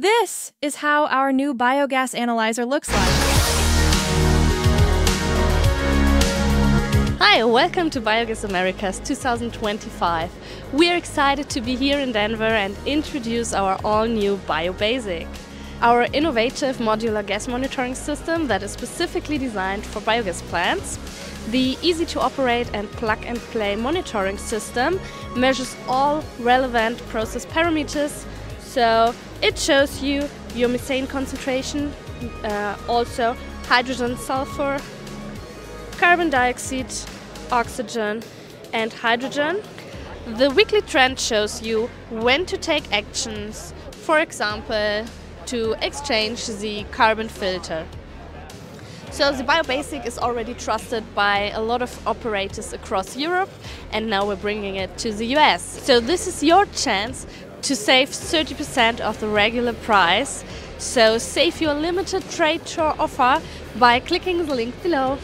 This is how our new biogas analyzer looks like. Hi, welcome to Biogas Americas 2025. We're excited to be here in Denver and introduce our all-new BioBasic. Our innovative modular gas monitoring system that is specifically designed for biogas plants. The easy to operate and plug and play monitoring system measures all relevant process parameters so it shows you your methane concentration, uh, also hydrogen, sulfur, carbon dioxide, oxygen and hydrogen. The weekly trend shows you when to take actions, for example, to exchange the carbon filter. So the BioBasic is already trusted by a lot of operators across Europe and now we're bringing it to the US. So this is your chance to save 30% of the regular price. So save your limited trade tour offer by clicking the link below.